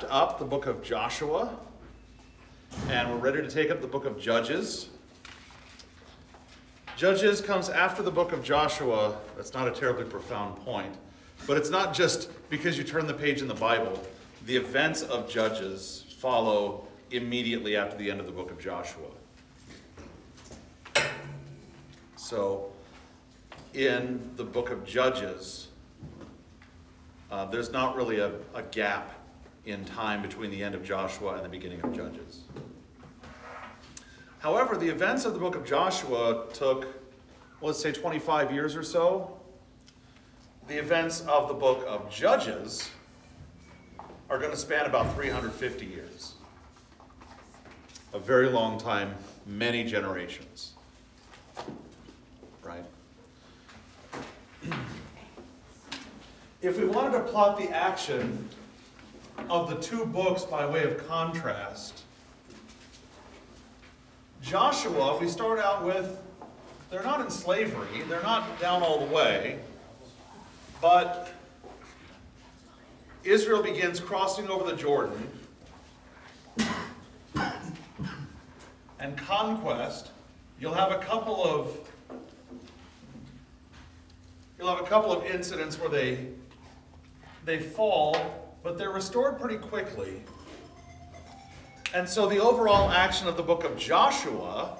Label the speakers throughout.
Speaker 1: wrapped up the book of Joshua, and we're ready to take up the book of Judges. Judges comes after the book of Joshua. That's not a terribly profound point, but it's not just because you turn the page in the Bible. The events of Judges follow immediately after the end of the book of Joshua. So, in the book of Judges, uh, there's not really a, a gap in time between the end of Joshua and the beginning of Judges. However, the events of the book of Joshua took, let's say 25 years or so. The events of the book of Judges are going to span about 350 years. A very long time, many generations. Right? If we wanted to plot the action of the two books by way of contrast, Joshua, we start out with, they're not in slavery, they're not down all the way, but Israel begins crossing over the Jordan and conquest. You'll have a couple of you'll have a couple of incidents where they they fall, but they're restored pretty quickly. And so the overall action of the book of Joshua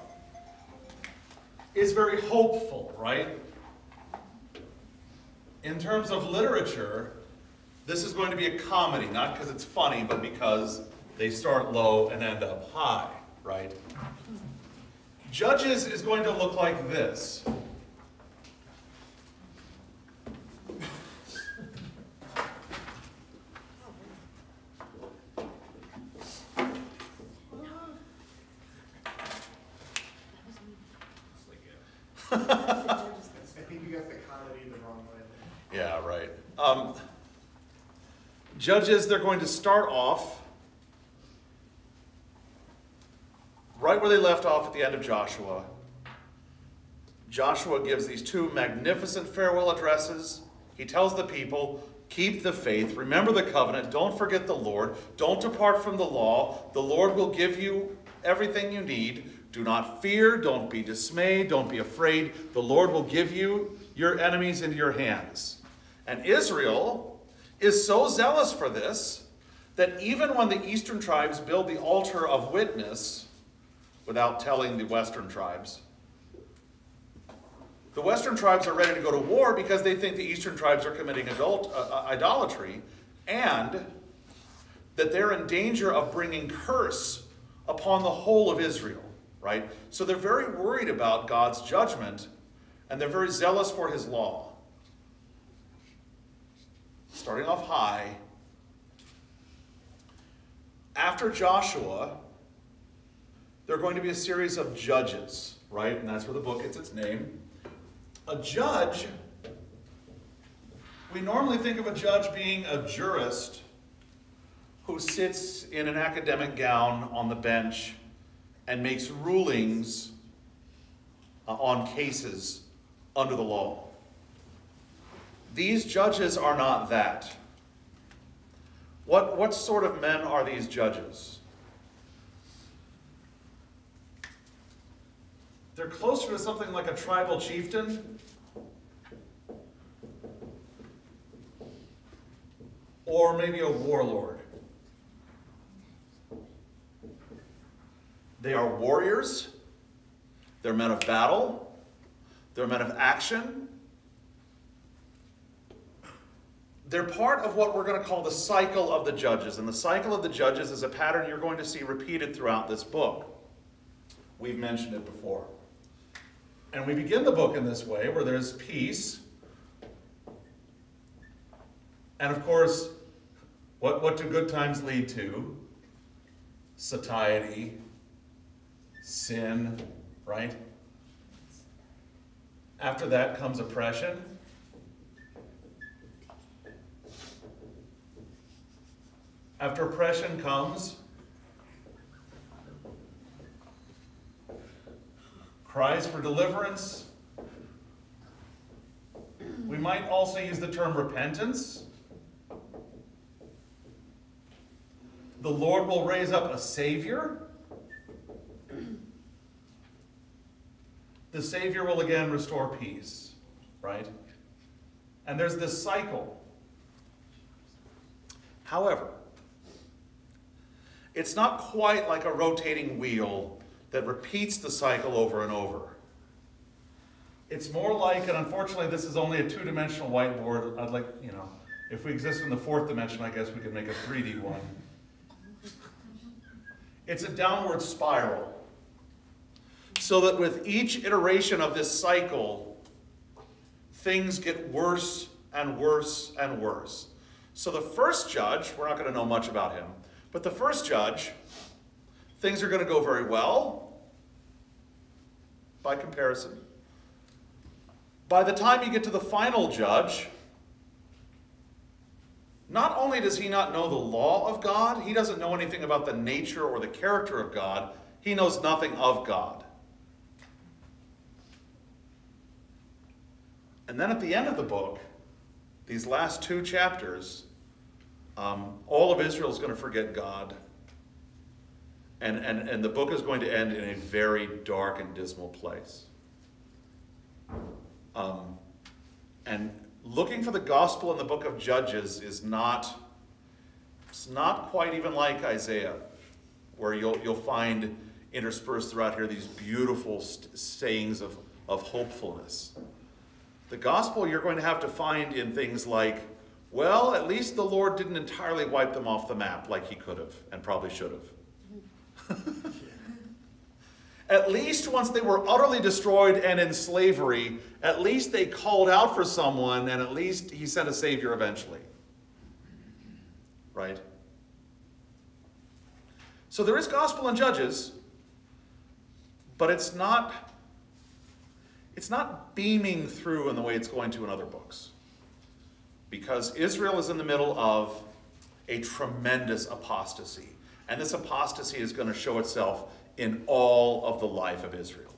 Speaker 1: is very hopeful, right? In terms of literature, this is going to be a comedy, not because it's funny, but because they start low and end up high, right? Judges is going to look like this.
Speaker 2: I think you got the comedy the wrong way.
Speaker 1: Yeah, right. Um, judges, they're going to start off right where they left off at the end of Joshua. Joshua gives these two magnificent farewell addresses. He tells the people, Keep the faith, remember the covenant, don't forget the Lord, don't depart from the law. The Lord will give you everything you need. Do not fear, don't be dismayed, don't be afraid. The Lord will give you your enemies into your hands. And Israel is so zealous for this that even when the eastern tribes build the altar of witness without telling the western tribes, the western tribes are ready to go to war because they think the eastern tribes are committing adult, uh, uh idolatry and that they're in danger of bringing curse upon the whole of Israel, right? So they're very worried about God's judgment and they're very zealous for his law. Starting off high, after Joshua, there are going to be a series of judges, right? And that's where the book gets its name. A judge, we normally think of a judge being a jurist who sits in an academic gown on the bench and makes rulings uh, on cases under the law. These judges are not that. What, what sort of men are these judges? They're closer to something like a tribal chieftain or maybe a warlord. They are warriors, they're men of battle, they're men of action. They're part of what we're going to call the cycle of the judges. And the cycle of the judges is a pattern you're going to see repeated throughout this book. We've mentioned it before. And we begin the book in this way, where there's peace. And of course, what, what do good times lead to? Satiety, sin, right? After that comes oppression. After oppression comes cries for deliverance. We might also use the term repentance. the Lord will raise up a Savior. The Savior will again restore peace, right? And there's this cycle. However, it's not quite like a rotating wheel that repeats the cycle over and over. It's more like, and unfortunately this is only a two-dimensional whiteboard, I'd like, you know, if we exist in the fourth dimension, I guess we could make a 3D one. It's a downward spiral. So that with each iteration of this cycle, things get worse and worse and worse. So the first judge, we're not going to know much about him, but the first judge, things are going to go very well by comparison. By the time you get to the final judge, not only does he not know the law of God, he doesn't know anything about the nature or the character of God, he knows nothing of God. And then at the end of the book, these last two chapters, um, all of Israel is going to forget God. And, and, and the book is going to end in a very dark and dismal place. Um, and looking for the gospel in the book of Judges is not, it's not quite even like Isaiah, where you'll, you'll find interspersed throughout here these beautiful sayings of, of hopefulness. The gospel you're going to have to find in things like, well, at least the Lord didn't entirely wipe them off the map like he could have and probably should have. at least once they were utterly destroyed and in slavery, at least they called out for someone and at least he sent a savior eventually. Right? So there is gospel in Judges, but it's not it's not beaming through in the way it's going to in other books. Because Israel is in the middle of a tremendous apostasy. And this apostasy is going to show itself in all of the life of Israel.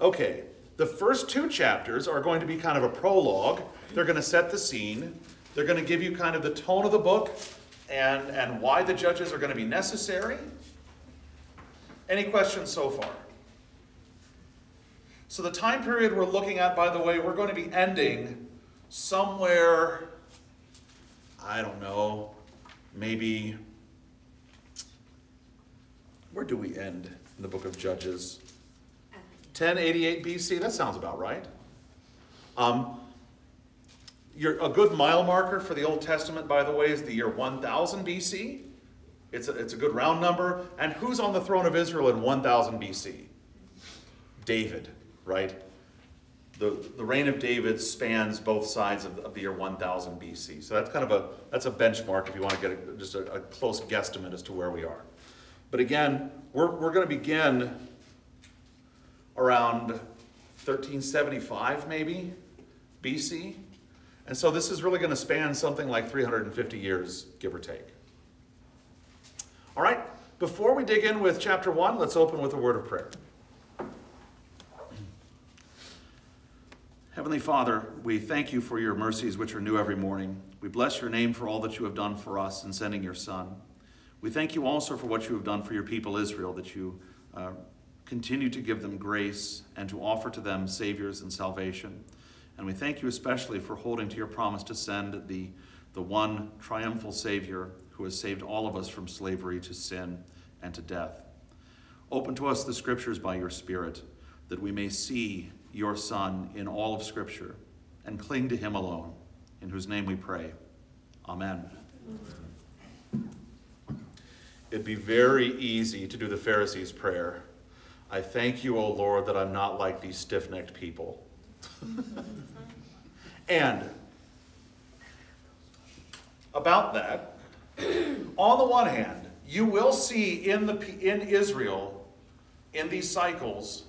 Speaker 1: Okay, the first two chapters are going to be kind of a prologue. They're going to set the scene. They're going to give you kind of the tone of the book and, and why the judges are going to be necessary. Any questions so far? So the time period we're looking at, by the way, we're going to be ending somewhere, I don't know, maybe, where do we end in the book of Judges? 1088 BC, that sounds about right. Um, a good mile marker for the Old Testament, by the way, is the year 1000 BC. It's a, it's a good round number. And who's on the throne of Israel in 1000 BC? David right? The, the reign of David spans both sides of the, of the year 1000 BC. So that's kind of a, that's a benchmark if you want to get a, just a, a close guesstimate as to where we are. But again, we're, we're going to begin around 1375 maybe BC. And so this is really going to span something like 350 years, give or take. All right, before we dig in with chapter 1, let's open with a word of prayer. Heavenly Father, we thank you for your mercies which are new every morning. We bless your name for all that you have done for us in sending your Son. We thank you also for what you have done for your people Israel, that you uh, continue to give them grace and to offer to them saviors and salvation. And we thank you especially for holding to your promise to send the, the one triumphal Savior who has saved all of us from slavery to sin and to death. Open to us the scriptures by your Spirit, that we may see your Son in all of Scripture and cling to him alone, in whose name we pray. Amen. It'd be very easy to do the Pharisees' prayer. I thank you, O Lord, that I'm not like these stiff necked people. and about that, on the one hand, you will see in, the, in Israel, in these cycles,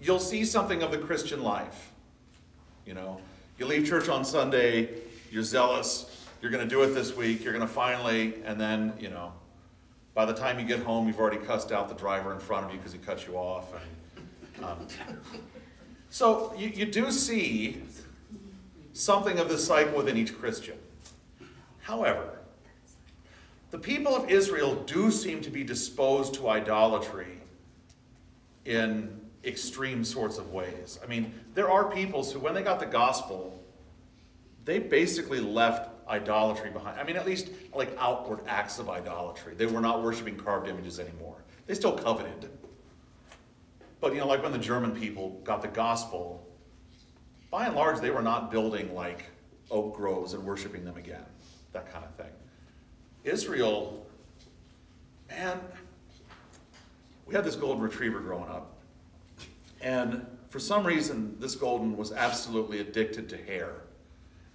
Speaker 1: you'll see something of the Christian life. You know, you leave church on Sunday, you're zealous, you're going to do it this week, you're going to finally, and then, you know, by the time you get home, you've already cussed out the driver in front of you because he cut you off. And, um, so you, you do see something of this cycle within each Christian. However, the people of Israel do seem to be disposed to idolatry in extreme sorts of ways. I mean, there are peoples who, when they got the gospel, they basically left idolatry behind. I mean, at least like outward acts of idolatry. They were not worshiping carved images anymore. They still coveted. But, you know, like when the German people got the gospel, by and large, they were not building like oak groves and worshiping them again, that kind of thing. Israel, man, we had this golden retriever growing up. And for some reason, this golden was absolutely addicted to hair.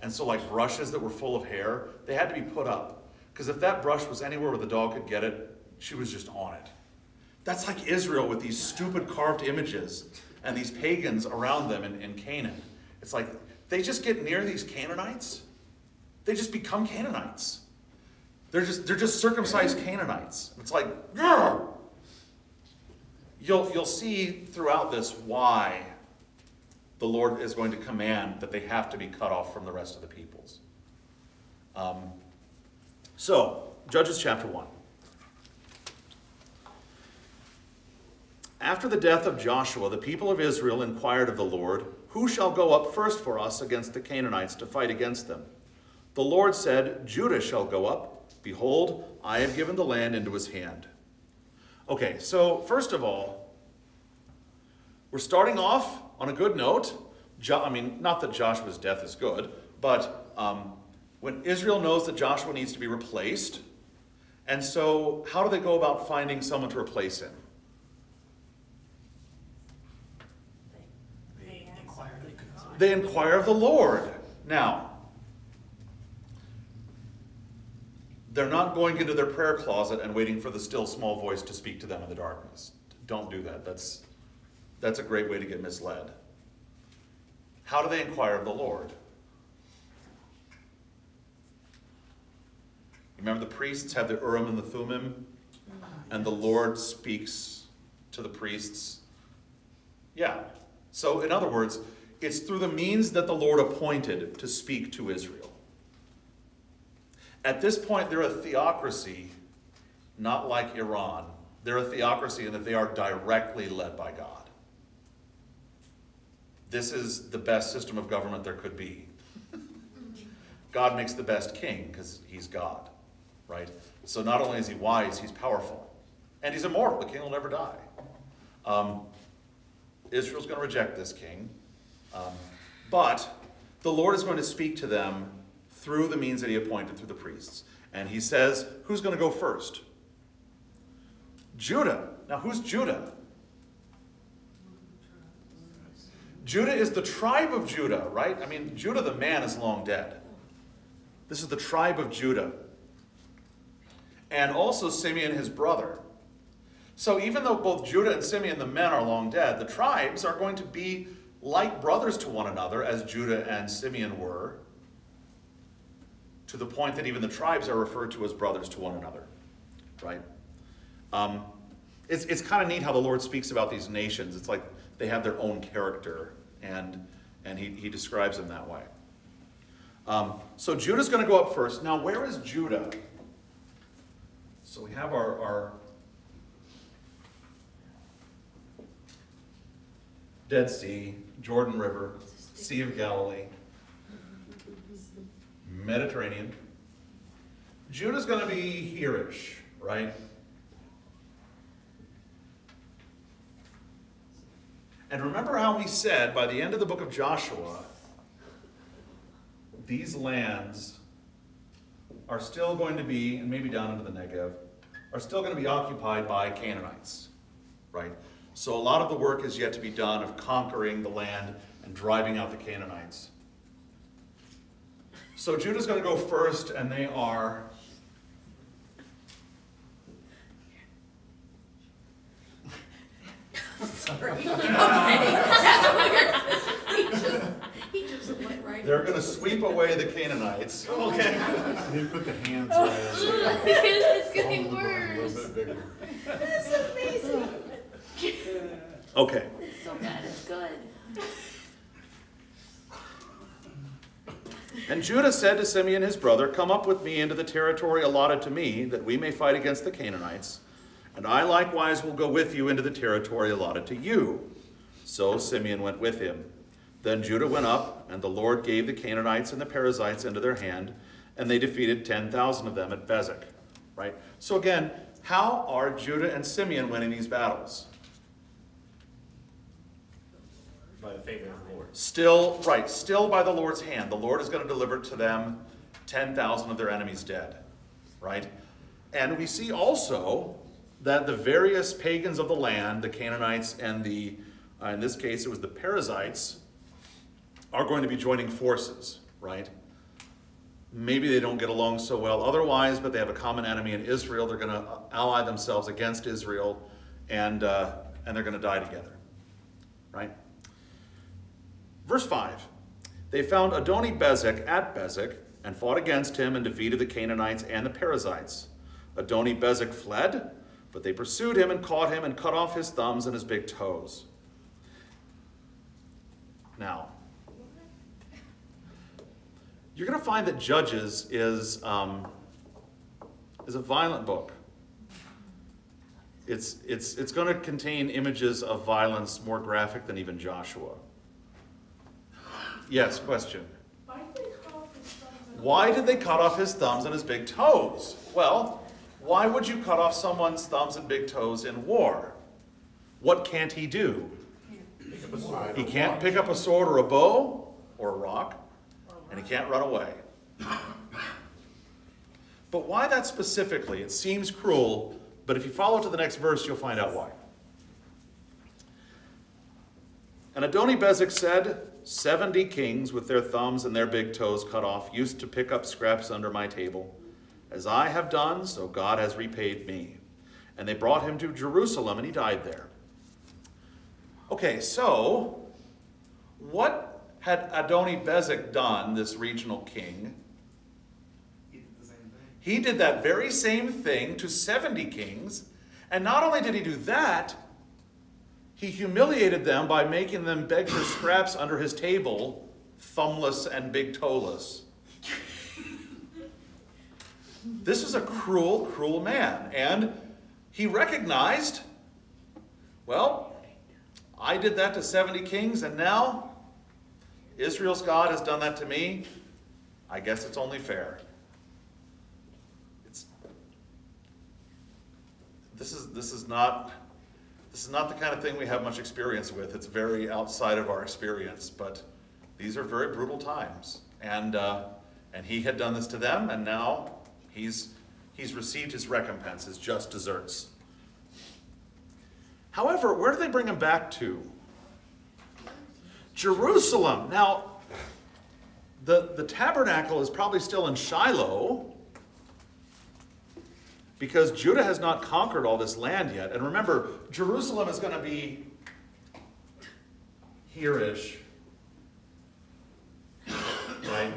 Speaker 1: And so, like brushes that were full of hair, they had to be put up. Because if that brush was anywhere where the dog could get it, she was just on it. That's like Israel with these stupid carved images and these pagans around them in, in Canaan. It's like they just get near these Canaanites, they just become Canaanites. They're just, they're just circumcised Canaanites. It's like, you'll, you'll see throughout this why the Lord is going to command that they have to be cut off from the rest of the peoples. Um, so, Judges chapter 1. After the death of Joshua, the people of Israel inquired of the Lord, Who shall go up first for us against the Canaanites to fight against them? The Lord said, Judah shall go up. Behold, I have given the land into his hand. Okay, so first of all, we're starting off on a good note. Jo- I mean, not that Joshua's death is good, but um, when Israel knows that Joshua needs to be replaced, and so how do they go about finding someone to replace him? They inquire of the Lord. Now, they're not going into their prayer closet and waiting for the still small voice to speak to them in the darkness. Don't do that. That's, that's a great way to get misled. How do they inquire of the Lord? Remember, the priests have the Urim and the Thummim, and the Lord speaks to the priests. Yeah. So, in other words, it's through the means that the Lord appointed to speak to Israel. At this point, they're a theocracy, not like Iran. They're a theocracy in that they are directly led by God. This is the best system of government there could be. God makes the best king because he's God, right? So not only is he wise, he's powerful. And he's immortal. The king will never die. Um, Israel's going to reject this king. Um, but the Lord is going to speak to them through the means that he appointed through the priests. And he says, who's going to go first? Judah. Now, who's Judah? Judah is the tribe of Judah, right? I mean, Judah the man is long dead. This is the tribe of Judah. And also Simeon, his brother. So even though both Judah and Simeon, the men, are long dead, the tribes are going to be like brothers to one another, as Judah and Simeon were, to the point that even the tribes are referred to as brothers to one another, right? Um, it's it's kind of neat how the Lord speaks about these nations. It's like they have their own character, and, and he, he describes them that way. Um, so Judah's going to go up first. Now, where is Judah? So we have our, our Dead Sea, Jordan River, Sea of Galilee, Mediterranean. Judah's going to be hereish, right? And remember how he said by the end of the book of Joshua, these lands are still going to be, and maybe down into the Negev, are still going to be occupied by Canaanites, right? So a lot of the work is yet to be done of conquering the land and driving out the Canaanites. So Judah's going to go first, and they are
Speaker 3: Sorry. Okay. That's weird. He just, he just went right.
Speaker 1: they're going to sweep away the Canaanites. Okay.
Speaker 2: You put the hands oh, right.
Speaker 3: it's getting
Speaker 2: A
Speaker 3: worse.
Speaker 2: little bit bigger.
Speaker 3: That's amazing.
Speaker 1: Okay.
Speaker 3: It's so bad, it's good.
Speaker 1: And Judah said to Simeon his brother, Come up with me into the territory allotted to me, that we may fight against the Canaanites. And I likewise will go with you into the territory allotted to you. So Simeon went with him. Then Judah went up, and the Lord gave the Canaanites and the Perizzites into their hand, and they defeated 10,000 of them at Bezek. Right? So again, how are Judah and Simeon winning these battles?
Speaker 4: By the favor of the Lord.
Speaker 1: Still, right, still by the Lord's hand. The Lord is going to deliver to them 10,000 of their enemies dead. Right? And we see also that the various pagans of the land, the Canaanites and the, uh, in this case, it was the Perizzites, are going to be joining forces, right? Maybe they don't get along so well otherwise, but they have a common enemy in Israel. They're going to ally themselves against Israel, and, uh, and they're going to die together, right? Verse 5 They found Adoni Bezek at Bezek and fought against him and defeated the Canaanites and the Perizzites. Adoni Bezek fled, but they pursued him and caught him and cut off his thumbs and his big toes. Now, you're going to find that Judges is, um, is a violent book. It's, it's, it's going to contain images of violence more graphic than even Joshua. Yes, question.
Speaker 3: Why did they cut off his thumbs and
Speaker 1: Why did they cut off his thumbs and his big toes? Well, why would you cut off someone's thumbs and big toes in war? What can't he do? He can't pick up a sword or a bow or a rock, and he can't run away. But why that specifically? It seems cruel, but if you follow to the next verse, you'll find out why. And Adoni Bezek said, Seventy kings with their thumbs and their big toes cut off used to pick up scraps under my table. As I have done, so God has repaid me. And they brought him to Jerusalem, and he died there. Okay, so what had Adoni Bezek done, this regional king?
Speaker 2: He did the same thing.
Speaker 1: He did that very same thing to 70 kings. And not only did he do that, he humiliated them by making them beg for scraps under his table, thumbless and big toeless. This is a cruel, cruel man. And he recognized, well, I did that to 70 kings, and now Israel's God has done that to me. I guess it's only fair. It's, this is this is not this is not the kind of thing we have much experience with. It's very outside of our experience, but these are very brutal times, and uh, and he had done this to them, and now he's he's received his recompense, his just deserts. However, where do they bring him back to? Jerusalem. Now, the, the tabernacle is probably still in Shiloh because Judah has not conquered all this land yet. And remember, Jerusalem is going to be here-ish. Right?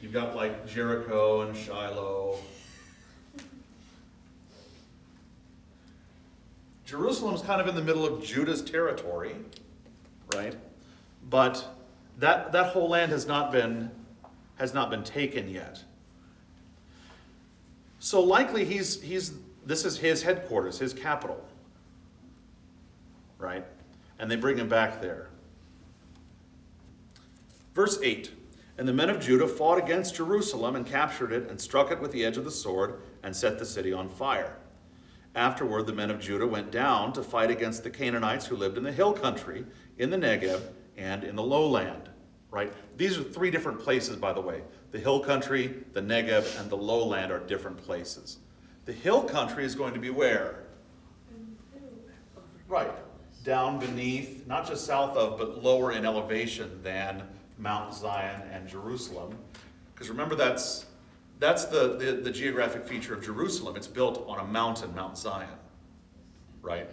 Speaker 1: You've got like Jericho and Shiloh. Jerusalem's kind of in the middle of Judah's territory, right? But that, that whole land has not been has not been taken yet. So likely he's he's this is his headquarters, his capital. Right? And they bring him back there. Verse 8 And the men of Judah fought against Jerusalem and captured it and struck it with the edge of the sword and set the city on fire. Afterward, the men of Judah went down to fight against the Canaanites who lived in the hill country, in the Negev, and in the lowland. Right? These are three different places, by the way. The hill country, the Negev, and the lowland are different places. The hill country is going to be where? Right. Down beneath, not just south of, but lower in elevation than Mount Zion and Jerusalem. Because remember, that's that's the, the, the, geographic feature of Jerusalem. It's built on a mountain, Mount Zion, right?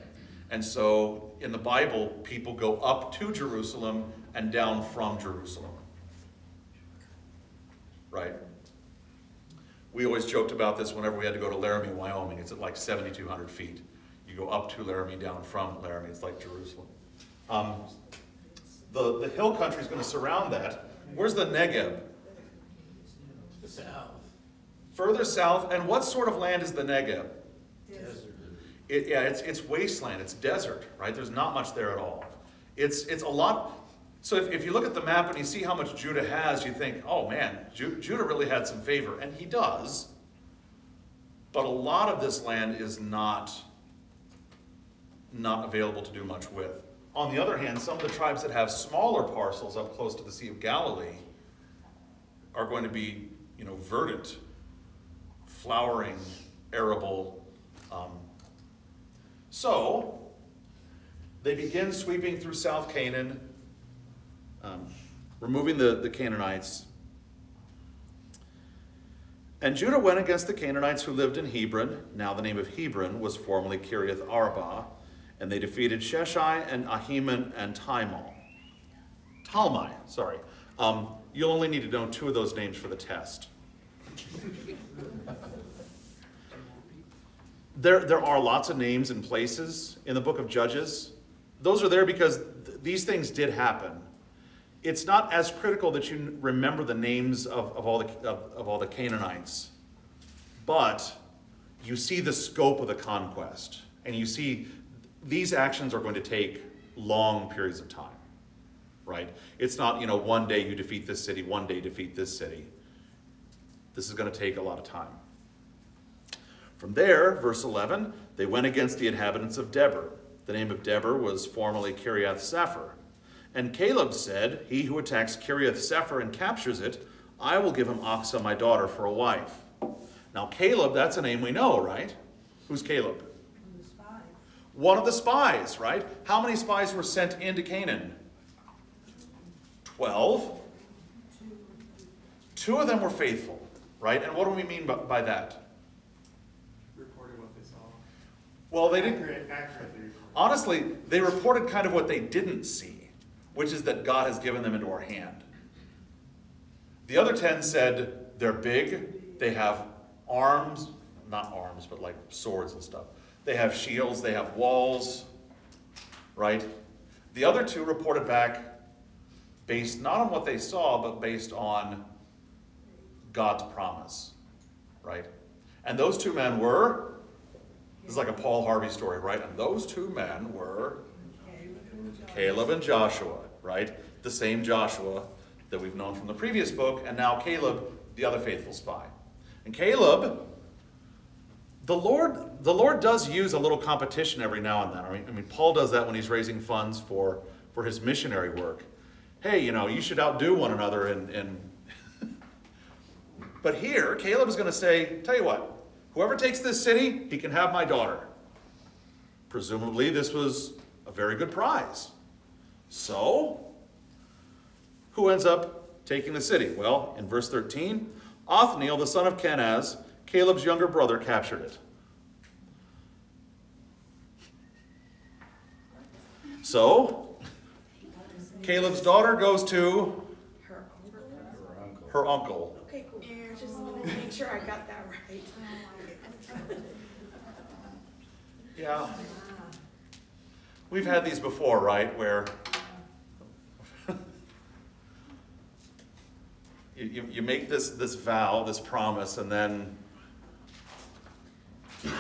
Speaker 1: And so in the Bible, people go up to Jerusalem and down from Jerusalem, right? We always joked about this whenever we had to go to Laramie, Wyoming. It's at like 7,200 feet. You go up to Laramie, down from Laramie. It's like Jerusalem. Um, the, the hill country is going to surround that. Where's the Negev?
Speaker 4: South.
Speaker 1: Further south, and what sort of land is the Negev?
Speaker 4: Desert.
Speaker 1: It, yeah, it's, it's wasteland, it's desert, right? There's not much there at all. It's, it's a lot. So if, if you look at the map and you see how much Judah has, you think, oh man, Ju- Judah really had some favor, and he does. But a lot of this land is not, not available to do much with. On the other hand, some of the tribes that have smaller parcels up close to the Sea of Galilee are going to be, you know, verdant, flowering, arable. Um, so, they begin sweeping through South Canaan, um, removing the, the Canaanites. And Judah went against the Canaanites who lived in Hebron. Now the name of Hebron was formerly Kiriath Arba. And they defeated Sheshai and Ahiman and Timon. Talmai, sorry. Um, you'll only need to know two of those names for the test. There, there are lots of names and places in the book of Judges. Those are there because th- these things did happen. It's not as critical that you remember the names of, of, all, the, of, of all the Canaanites, but you see the scope of the conquest, and you see these actions are going to take long periods of time, right? It's not, you know, one day you defeat this city, one day defeat this city. This is going to take a lot of time. From there, verse 11, they went against the inhabitants of Debir. The name of Debir was formerly Kiriath Sepher. And Caleb said, He who attacks Kiriath Sepher and captures it, I will give him Achsah, my daughter, for a wife. Now, Caleb, that's a name we know, right? Who's Caleb? One of the spies, right? How many spies were sent into Canaan? Twelve. Two of them were faithful, right? And what do we mean by, by that?
Speaker 2: Reported what they saw.
Speaker 1: Well, they didn't.
Speaker 2: Accurately.
Speaker 1: Honestly, they reported kind of what they didn't see, which is that God has given them into our hand. The other 10 said they're big, they have arms, not arms, but like swords and stuff. They have shields, they have walls, right? The other two reported back based not on what they saw, but based on God's promise, right? And those two men were, this is like a Paul Harvey story, right? And those two men were Caleb and Joshua, right? The same Joshua that we've known from the previous book, and now Caleb, the other faithful spy. And Caleb, the Lord, the Lord does use a little competition every now and then. I mean, I mean, Paul does that when he's raising funds for, for his missionary work. Hey, you know, you should outdo one another in, in but here, Caleb is going to say, tell you what, whoever takes this city, he can have my daughter. Presumably, this was a very good prize. So, who ends up taking the city? Well, in verse 13, Othniel, the son of Kenaz, Caleb's younger brother, captured it. So, Caleb's daughter goes to
Speaker 3: Her uncle.
Speaker 1: Her uncle.
Speaker 3: Okay, cool. Just want to make sure I got that right.
Speaker 1: Yeah. We've had these before, right? Where you, you, make this, this vow, this promise, and then you,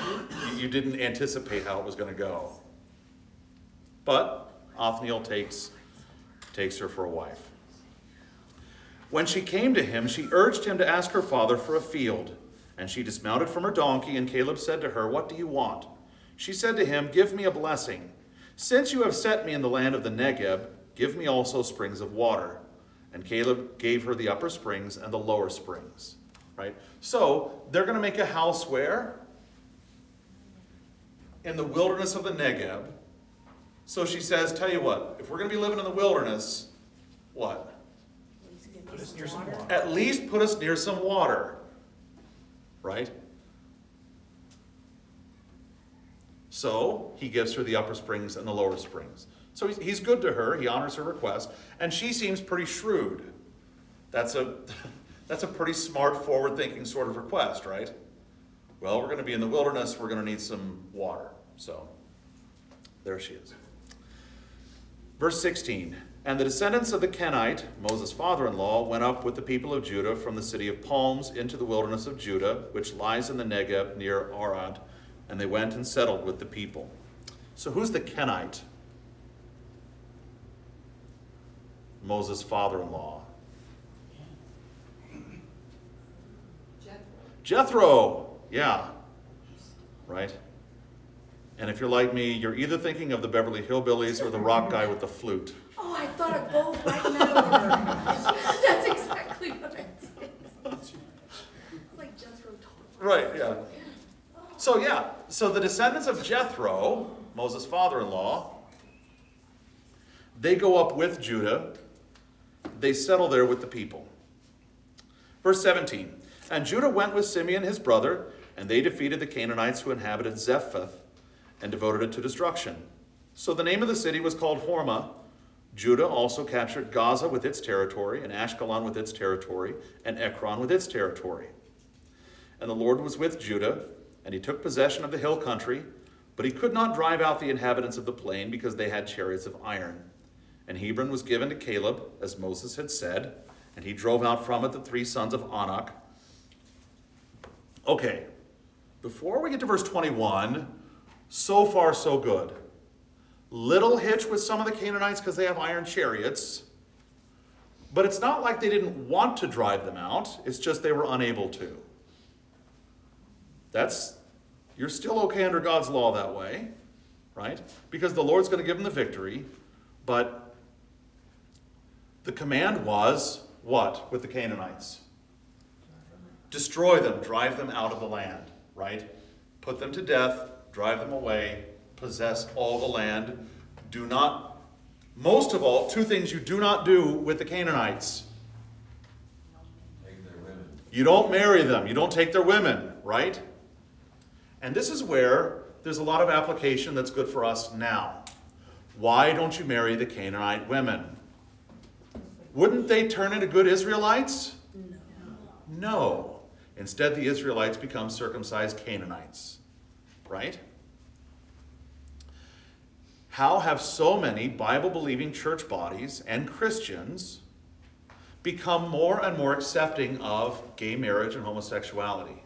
Speaker 1: you didn't anticipate how it was going to go. But Othniel takes, takes her for a wife. When she came to him, she urged him to ask her father for a field. And she dismounted from her donkey, and Caleb said to her, What do you want? She said to him, Give me a blessing. Since you have set me in the land of the Negeb, give me also springs of water. And Caleb gave her the upper springs and the lower springs. Right? So they're going to make a house where? In the wilderness of the Negeb. So she says, Tell you what, if we're going to be living in the wilderness, what?
Speaker 4: Put us near some water.
Speaker 1: At least put us near some water. Right? So he gives her the upper springs and the lower springs. So he's, good to her. He honors her request. And she seems pretty shrewd. That's a, that's a pretty smart, forward thinking sort of request, right? Well, we're going to be in the wilderness. We're going to need some water. So there she is. Verse 16 And the descendants of the Kenite, Moses' father in law, went up with the people of Judah from the city of Palms into the wilderness of Judah, which lies in the Negeb near Arad, and they went and settled with the people. So, who's the Kenite? Moses' father in law. Jethro, yeah, right? And if you're like me, you're either thinking of the Beverly Hillbillies or the rock guy with the flute.
Speaker 3: Oh, I thought of both right now. That's exactly what I did. It's like Jethro Tull.
Speaker 1: Right, yeah. So, yeah, so the descendants of Jethro, Moses' father in law, they go up with Judah. They settle there with the people. Verse 17 And Judah went with Simeon his brother, and they defeated the Canaanites who inhabited Zephath and devoted it to destruction. So the name of the city was called Hormah. Judah also captured Gaza with its territory, and Ashkelon with its territory, and Ekron with its territory. And the Lord was with Judah, and he took possession of the hill country, but he could not drive out the inhabitants of the plain because they had chariots of iron. And Hebron was given to Caleb, as Moses had said, and he drove out from it the three sons of Anak. Okay, before we get to verse 21, so far so good. Little hitch with some of the Canaanites because they have iron chariots. But it's not like they didn't want to drive them out, it's just they were unable to. That's, you're still okay under God's law that way, right? Because the Lord's going to give them the victory. But the command was what with the Canaanites? Destroy them, drive them out of the land, right? Put them to death, drive them away, possess all the land. Do not, most of all, two things you do not do with the Canaanites.
Speaker 4: Take their women.
Speaker 1: You don't marry them, you don't take their women, right? And this is where there's a lot of application that's good for us now. Why don't you marry the Canaanite women? Wouldn't they turn into good Israelites? No. No. Instead, the Israelites become circumcised Canaanites, right? How have so many Bible believing church bodies and Christians become more and more accepting of gay marriage and homosexuality?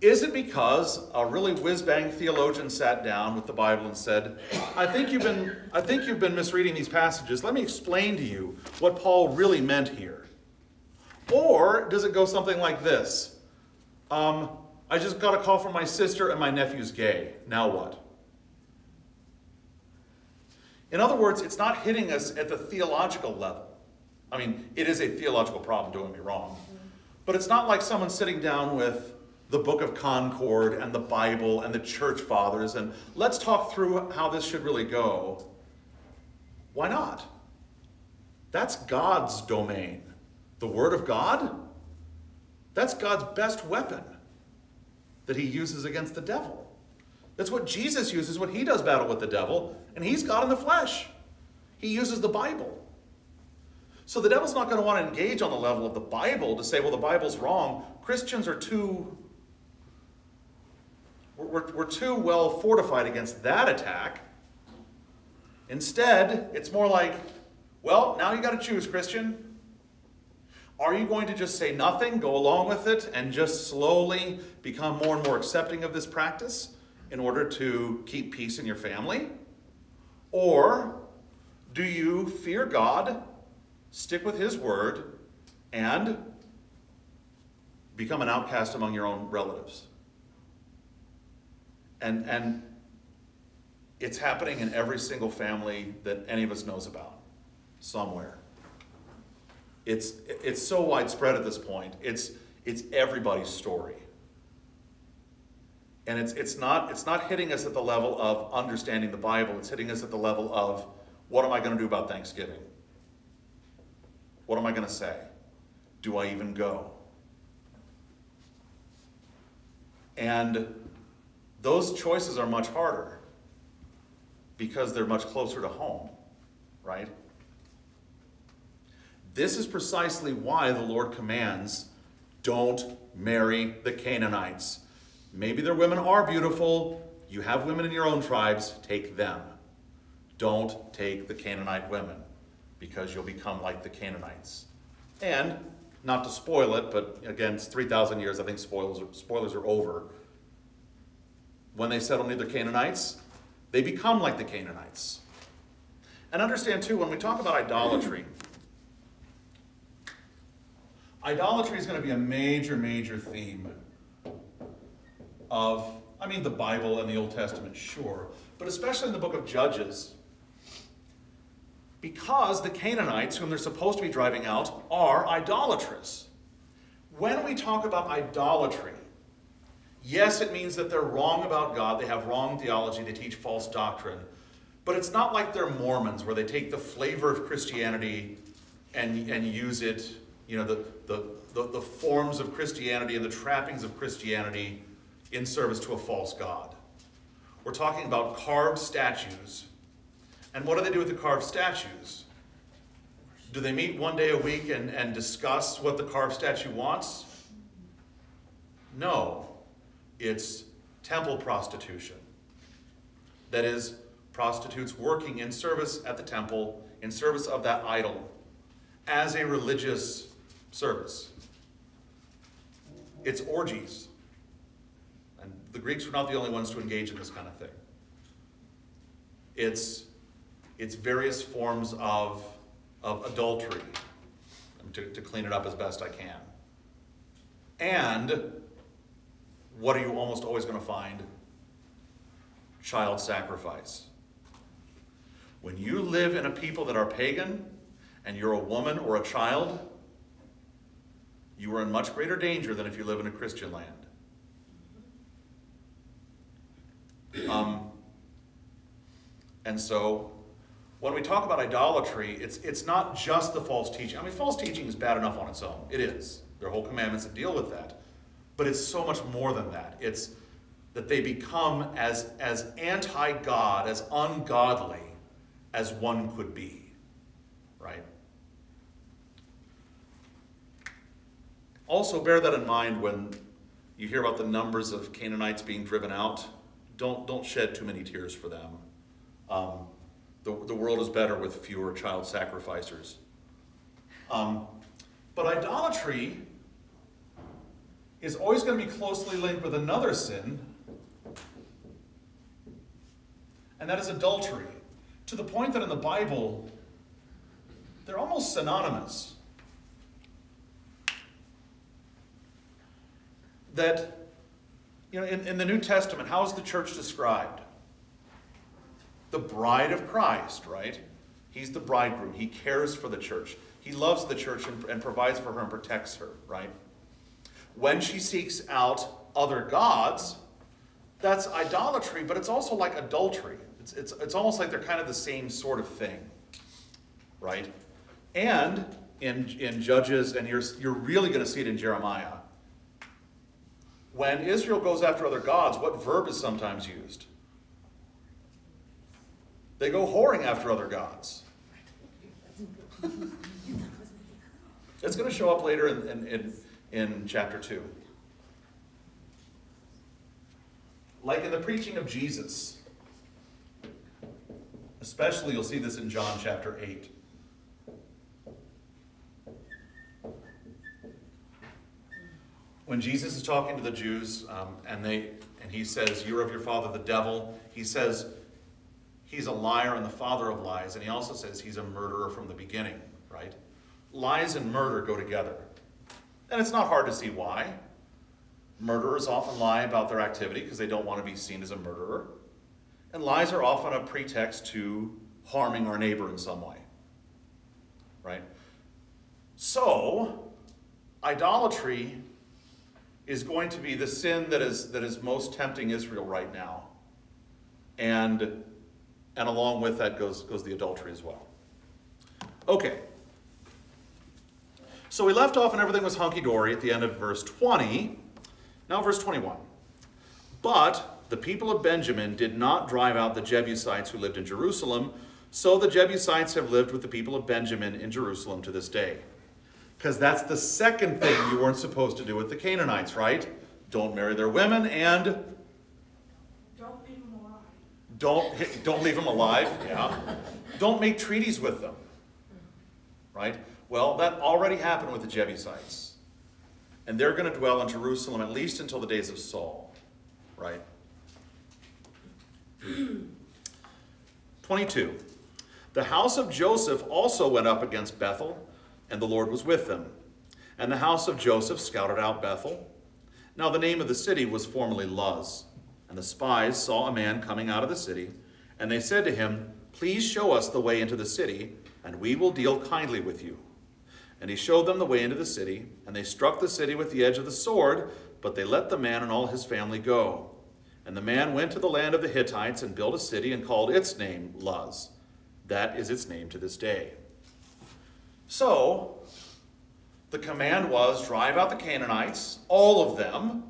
Speaker 1: Is it because a really whiz-bang theologian sat down with the Bible and said, I think you've been, I think you've been misreading these passages. Let me explain to you what Paul really meant here. Or does it go something like this? Um, I just got a call from my sister and my nephew's gay. Now what? In other words, it's not hitting us at the theological level. I mean, it is a theological problem, don't get me wrong. But it's not like someone sitting down with the Book of Concord and the Bible and the church fathers and let's talk through how this should really go. Why not? That's God's domain. The Word of God, that's God's best weapon that he uses against the devil. That's what Jesus uses when he does battle with the devil, and he's God in the flesh. He uses the Bible. So the devil's not going to want to engage on the level of the Bible to say, well, the Bible's wrong. Christians are too, we're, we're too well fortified against that attack. Instead, it's more like, well, now you got to choose, Christian. Are you going to just say nothing, go along with it, and just slowly become more and more accepting of this practice in order to keep peace in your family? Or do you fear God, stick with His word, and become an outcast among your own relatives? And, and it's happening in every single family that any of us knows about, somewhere. It's, it's so widespread at this point. It's, it's everybody's story. And it's, it's, not, it's not hitting us at the level of understanding the Bible. It's hitting us at the level of what am I going to do about Thanksgiving? What am I going to say? Do I even go? And those choices are much harder because they're much closer to home, right? This is precisely why the Lord commands don't marry the Canaanites. Maybe their women are beautiful. You have women in your own tribes, take them. don't take the Canaanite women because you'll become like the Canaanites. And, not to spoil it, but again, it's 3,000 years, I think spoilers spoilers are over. When they settle near the Canaanites, they become like the Canaanites. And understand too, when we talk about idolatry, idolatry is going to be a major, major theme of, I mean, the Bible and the Old Testament, sure, but especially in the book of Judges, because the Canaanites, whom they're supposed to be driving out, are idolatrous. When we talk about idolatry, yes, it means that they're wrong about God, they have wrong theology, they teach false doctrine, but it's not like they're Mormons where they take the flavor of Christianity and, and use it, you know, the, the, the, the forms of Christianity and the trappings of Christianity in service to a false God. We're talking about carved statues. And what do they do with the carved statues? Do they meet one day a week and, and discuss what the carved statue wants? No. It's temple prostitution. That is, prostitutes working in service at the temple, in service of that idol, as a religious service. It's orgies. And the Greeks were not the only ones to engage in this kind of thing. It's, it's various forms of, of adultery, to, to clean it up as best I can. And what are you almost always going to find? Child sacrifice. When you live in a people that are pagan and you're a woman or a child, you are in much greater danger than if you live in a Christian land. Um, and so, when we talk about idolatry, it's, it's not just the false teaching. I mean, false teaching is bad enough on its own. It is. There are whole commandments that deal with that. But it's so much more than that. It's that they become as, as anti God, as ungodly as one could be. Right? Also, bear that in mind when you hear about the numbers of Canaanites being driven out. Don't, don't shed too many tears for them. Um, the, the world is better with fewer child sacrificers. Um, but idolatry is always going to be closely linked with another sin, and that is adultery. To the point that in the Bible, they're almost synonymous. That, you know, in, in the New Testament, how is the church described? The bride of Christ, right? He's the bridegroom. He cares for the church. He loves the church and, and provides for her and protects her, right? When she seeks out other gods, that's idolatry, but it's also like adultery. It's, it's, it's almost like they're kind of the same sort of thing, right? And in, in Judges, and you're, you're really going to see it in Jeremiah, when Israel goes after other gods, what verb is sometimes used? They go whoring after other gods. it's going to show up later in, in, in, in chapter 2. Like in the preaching of Jesus, especially you'll see this in John chapter 8. When Jesus is talking to the Jews, um, and they and he says, "You're of your father, the devil," he says, "He's a liar and the father of lies," and he also says he's a murderer from the beginning. Right? Lies and murder go together, and it's not hard to see why. Murderers often lie about their activity because they don't want to be seen as a murderer, and lies are often a pretext to harming our neighbor in some way. Right? So, idolatry is going to be the sin that is, that is most tempting Israel right now. And, and along with that goes, goes the adultery as well. Okay. So we left off and everything was hunky dory at the end of verse 20. Now, verse 21. But the people of Benjamin did not drive out the Jebusites who lived in Jerusalem, so the Jebusites have lived with the people of Benjamin in Jerusalem to this day. Because that's the second thing you weren't supposed to do with the Canaanites, right? Don't marry their women and
Speaker 3: Don't be immoralized.
Speaker 1: Don't, don't leave them alive, yeah. Don't make treaties with them, right? Well, that already happened with the Jebusites. And they're going to dwell in Jerusalem at least until the days of Saul, right? 22. The house of Joseph also went up against Bethel, and the Lord was with them. And the house of Joseph scouted out Bethel. Now the name of the city was formerly Luz. And the spies saw a man coming out of the city, and they said to him, Please show us the way into the city, and we will deal kindly with you. And he showed them the way into the city, and they struck the city with the edge of the sword, but they let the man and all his family go. And the man went to the land of the Hittites and built a city and called its name Luz. That is its name to this day. So, the command was drive out the Canaanites, all of them.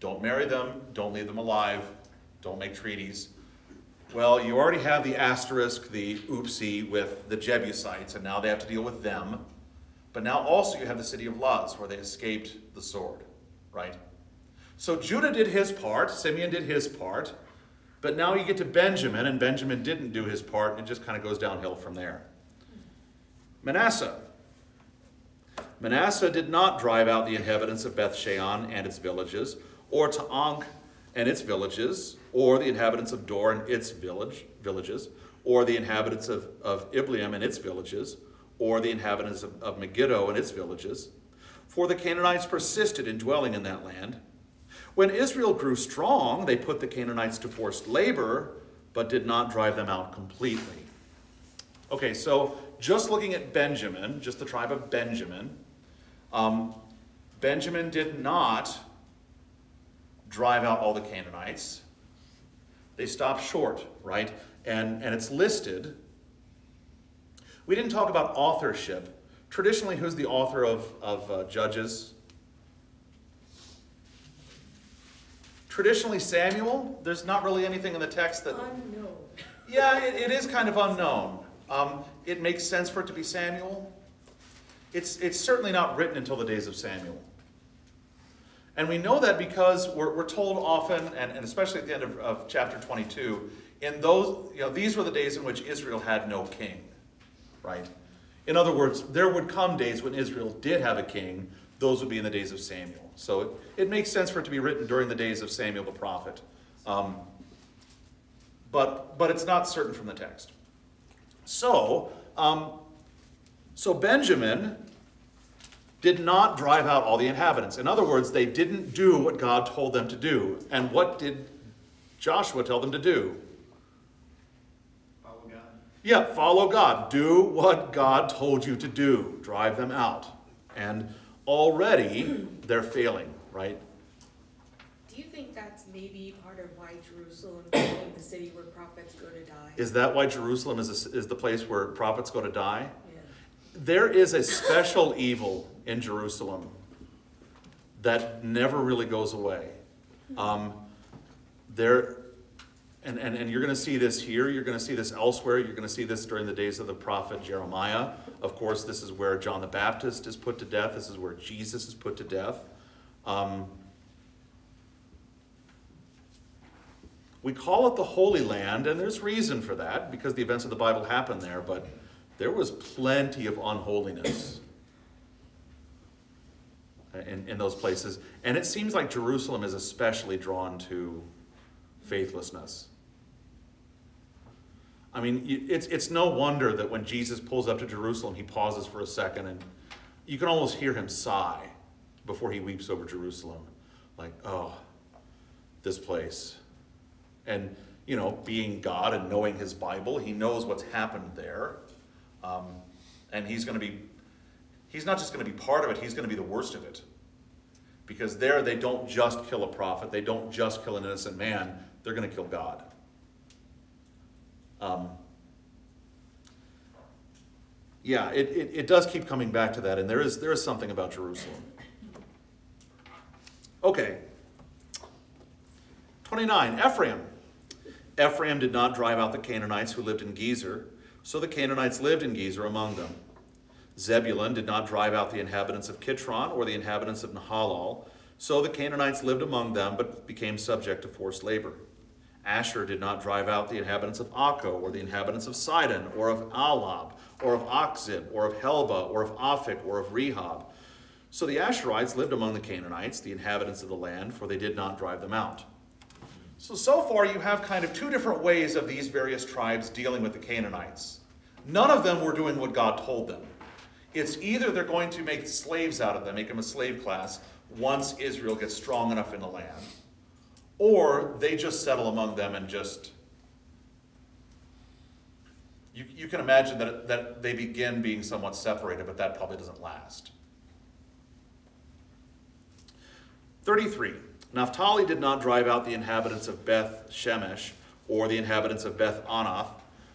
Speaker 1: Don't marry them, don't leave them alive, don't make treaties. Well, you already have the asterisk, the oopsie with the Jebusites, and now they have to deal with them. But now also you have the city of Luz, where they escaped the sword, right? So Judah did his part, Simeon did his part, but now you get to Benjamin, and Benjamin didn't do his part, and it just kind of goes downhill from there. Manasseh. Manasseh did not drive out the inhabitants of Beth Shean and its villages, or to and its villages, or the inhabitants of Dor and its village, villages, or the inhabitants of, of Ibleam and its villages, or the inhabitants of, of Megiddo and its villages. For the Canaanites persisted in dwelling in that land. When Israel grew strong, they put the Canaanites to forced labor, but did not drive them out completely. Okay, so just looking at Benjamin, just the tribe of Benjamin, um, Benjamin did not drive out all the Canaanites. They stopped short, right? And, and it's listed. We didn't talk about authorship. Traditionally, who's the author of, of uh, Judges? Traditionally, Samuel. There's not really anything in the text that.
Speaker 3: Unknown.
Speaker 1: Yeah, it, it is kind of unknown. Um, it makes sense for it to be Samuel. It's, it's certainly not written until the days of Samuel. And we know that because we're, we're told often, and, and especially at the end of, of chapter 22, in those, you know, these were the days in which Israel had no king, right? In other words, there would come days when Israel did have a king. Those would be in the days of Samuel. So it, it makes sense for it to be written during the days of Samuel the prophet. Um, but, but it's not certain from the text. So, um, so Benjamin did not drive out all the inhabitants. In other words, they didn't do what God told them to do. And what did Joshua tell them to do? Yeah, follow God. Do what God told you to do. Drive them out. And already they're failing, right?
Speaker 3: Do you think that's maybe part of why Jerusalem became the city where prophets go to die?
Speaker 1: Is that why Jerusalem is, a, is the place where prophets go to die?
Speaker 3: Yeah.
Speaker 1: There is a special evil in Jerusalem that never really goes away. Um, there, and, and, and you're going to see this here, you're going to see this elsewhere, you're going to see this during the days of the prophet Jeremiah. Of course, this is where John the Baptist is put to death, this is where Jesus is put to death. Um, we call it the Holy Land, and there's reason for that because the events of the Bible happen there, but there was plenty of unholiness in, in those places. And it seems like Jerusalem is especially drawn to faithlessness. I mean, it's, it's no wonder that when Jesus pulls up to Jerusalem, he pauses for a second and you can almost hear him sigh before he weeps over Jerusalem. Like, oh, this place. And, you know, being God and knowing his Bible, he knows what's happened there. Um, and he's going to be, he's not just going to be part of it, he's going to be the worst of it. Because there they don't just kill a prophet, they don't just kill an innocent man, they're going to kill God. Um, yeah, it, it, it does keep coming back to that, and there is, there is something about Jerusalem. Okay. 29, Ephraim. Ephraim did not drive out the Canaanites who lived in Gezer, so the Canaanites lived in Gezer among them. Zebulun did not drive out the inhabitants of Kitron or the inhabitants of Nahalal, so the Canaanites lived among them but became subject to forced labor. Asher did not drive out the inhabitants of Akko, or the inhabitants of Sidon, or of Ahlab, or of Achzib, or of Helbah, or of Aphik, or of Rehob. So the Asherites lived among the Canaanites, the inhabitants of the land, for they did not drive them out. So, so far you have kind of two different ways of these various tribes dealing with the Canaanites. None of them were doing what God told them. It's either they're going to make slaves out of them, make them a slave class, once Israel gets strong enough in the land, or they just settle among them and just. You, you can imagine that, that they begin being somewhat separated, but that probably doesn't last. 33. Naphtali did not drive out the inhabitants of Beth Shemesh or the inhabitants of Beth Anath.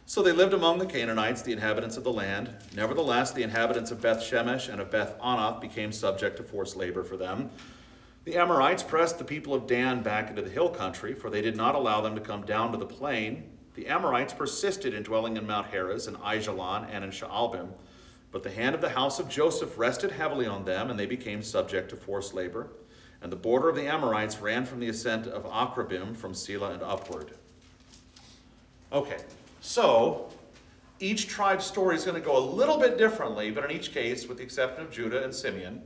Speaker 1: So they lived among the Canaanites, the inhabitants of the land. Nevertheless, the inhabitants of Beth Shemesh and of Beth Anath became subject to forced labor for them. The Amorites pressed the people of Dan back into the hill country, for they did not allow them to come down to the plain. The Amorites persisted in dwelling in Mount Heres and Aijalon and in Shaalbim. But the hand of the house of Joseph rested heavily on them, and they became subject to forced labor. And the border of the Amorites ran from the ascent of Akrabbim from Sela and upward. Okay, so each tribe's story is going to go a little bit differently, but in each case, with the exception of Judah and Simeon,